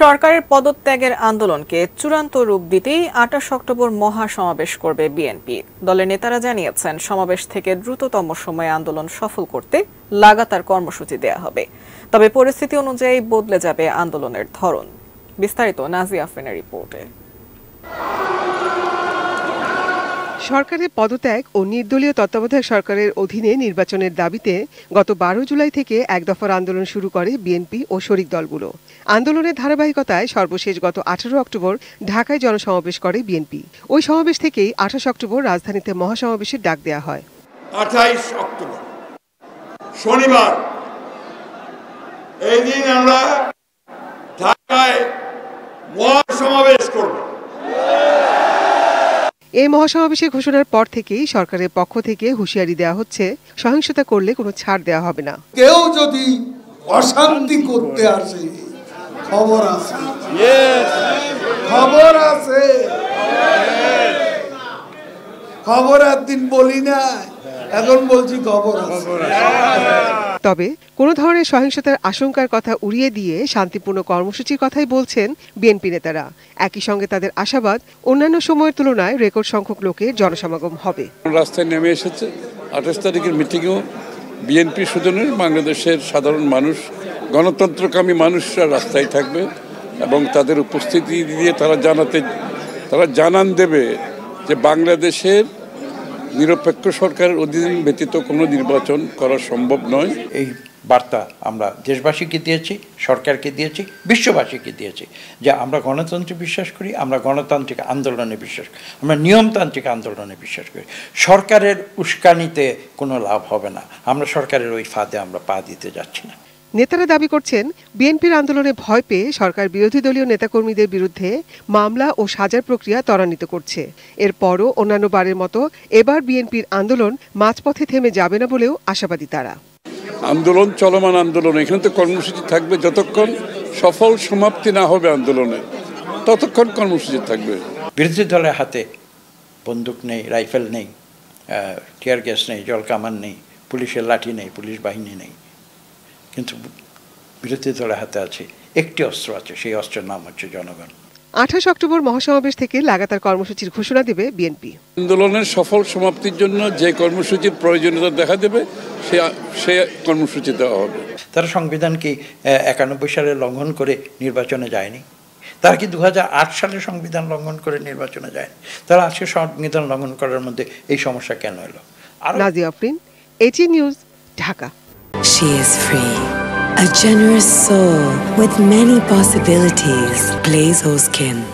সরকারের পদত্যাগের আন্দোলনকে চূড়ান্ত রূপ দিতেই আঠাশ অক্টোবর মহাসমাবেশ করবে বিএনপি। দলের নেতারা জানিয়েছেন, সমাবেশ থেকে দ্রুততম সময়ে আন্দোলন সফল করতে লাগাতার কর্মসূচি দেয়া হবে। তবে পরিস্থিতি অনুযায়ী বদলে যাবে আন্দোলনের ধরন। বিস্তারিত নাজিয়া আফরিনের রিপোর্টে। সরকারের পদত্যাগ ও নির্দলীয় তত্ত্বাবধায়ক সরকারের অধীনে নির্বাচনের দাবিতে গত বারো জুলাই থেকে এক দফার আন্দোলন শুরু করে বিএনপি ও শরিক দলগুলো। আন্দোলনের ধারাবাহিকতায় সর্বশেষ গত আঠারো অক্টোবর ঢাকায় জনসমাবেশ করে বিএনপি। ওই সমাবেশ থেকেই আঠাশ অক্টোবর রাজধানীতে মহাসমাবেশের ডাক দেওয়া হয়। আঠাইশ অক্টোবর, শনিবার, এই দিন আমরা ঢাকায় মহাসমাবেশ এই মহাসমাবেশের ঘোষণার পর থেকেই সরকারের পক্ষ থেকে হুঁশিয়ারি দেওয়া হচ্ছে, সহিংসতা করলে কোনো ছাড় দেওয়া হবে না। কেউ যদি অশান্তি করতে আসে, খবর আছে। খবর আছে। খবর একদিন বলি না এখন বলছি খবর আছে। তবে কোনো ধরনের সহিংসতার আশঙ্কার কথা উড়িয়ে দিয়ে শান্তিপূর্ণ কর্মসূচির কথাই বলছেন বিএনপি নেতারা। একই সঙ্গে তাদের আশাবাদ, অন্যান্য সময়ের তুলনায় রেকর্ড সংখ্যক লোকের জনসমাগম হবে। রাস্তায় নেমে এসেছে। আঠাশ তারিখের মিটিংয়েও বিএনপি নয়, বাংলাদেশের সাধারণ মানুষ, গণতন্ত্রকামী মানুষরা রাস্তায় থাকবে এবং তাদের উপস্থিতি দিয়ে তারা জানাতে তারা জানান দেবে যে বাংলাদেশের নিরপেক্ষ সরকারের অধীন ব্যতীত কোনো নির্বাচন করা সম্ভব নয়। এই বার্তা আমরা দেশবাসীকে দিয়েছি, সরকারকে দিয়েছি, বিশ্ববাসীকে দিয়েছি যে আমরা গণতন্ত্রে বিশ্বাস করি, আমরা গণতান্ত্রিক আন্দোলনে বিশ্বাস করি, আমরা নিয়মতান্ত্রিক আন্দোলনে বিশ্বাস করি। সরকারের উস্কানিতে কোনো লাভ হবে না। আমরা সরকারের ওই ফাঁদে আমরা পা দিতে যাচ্ছি না। নেতারা দাবি করছেন বিএনপির আন্দোলনে ভয় পেয়ে সরকার বিরোধী দলীয় নেতাকর্মীদের বিরুদ্ধে মামলা ও সাজার প্রক্রিয়া ত্বরান্বিত করছে। এরপরও অন্যান্য বারের মতো এবার বিএনপির আন্দোলন মাঝপথে থেমে যাবে না বলেও আশাবাদী তারা। আন্দোলন চলমান আন্দোলন এখানে তো কর্মসূচি থাকবে যতক্ষণ সফল সমাপ্তি না হবে আন্দোলনে ততক্ষণ কর্মসূচি থাকবে। বিরোধী দলের হাতে বন্দুক নেই রাইফেল নেই টিয়ার গ্যাস নেই জলকামান নেই পুলিশের লাঠি নেই পুলিশ বাহিনী নেই। কিন্তু বিরোধী দলের হাতে আছে। একটি অস্ত্র আছে সেই অস্ত্রের নাম হচ্ছে জনগণ। আঠাশ অক্টোবর মহাসমাবেশ থেকে লাগাতার কর্মসূচির ঘোষণা দেবে বিএনপি। আন্দোলনের সফল সমাপ্তির জন্য যে কর্মসূচির প্রয়োজনীয়তা দেখা দেবে সে সে কর্মসূচি দেওয়া হবে। তারা সংবিধানকে একানব্বই সালে লঙ্ঘন করে নির্বাচনে যায়নি? তারা কি দু হাজার আট সালে সংবিধান লঙ্ঘন করে নির্বাচনে যায়নি? তারা আজকে সংবিধান লঙ্ঘন করার মধ্যে এই সমস্যা কেন এলো? আর নাজিয়া আফরিন এটি news Dhaka. She is free, a generous soul with many possibilities. Blaze Skin.